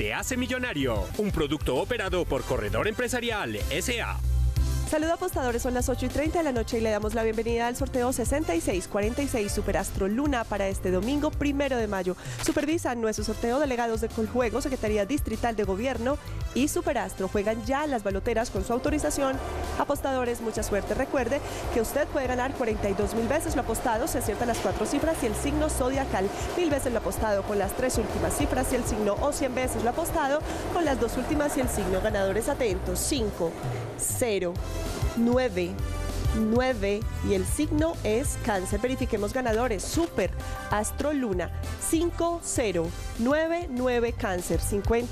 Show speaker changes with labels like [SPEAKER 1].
[SPEAKER 1] te hace millonario. Un producto operado por Corredor Empresarial SA.
[SPEAKER 2] Saludos apostadores, son las 8 y 30 de la noche y le damos la bienvenida al sorteo 6646 Superastro Luna para este domingo primero de mayo. Supervisan nuestro sorteo delegados de Coljuego, Secretaría Distrital de Gobierno y Superastro. Juegan ya las baloteras con su autorización. Apostadores, mucha suerte. Recuerde que usted puede ganar 42 mil veces lo apostado, se aciertan las cuatro cifras y el signo zodiacal. Mil veces lo apostado con las tres últimas cifras y el signo o 100 veces lo apostado con las dos últimas y el signo. Ganadores atentos, 5, 0. 9, 9 y el signo es cáncer. Verifiquemos ganadores. Super Astro Luna 5099 cáncer 50.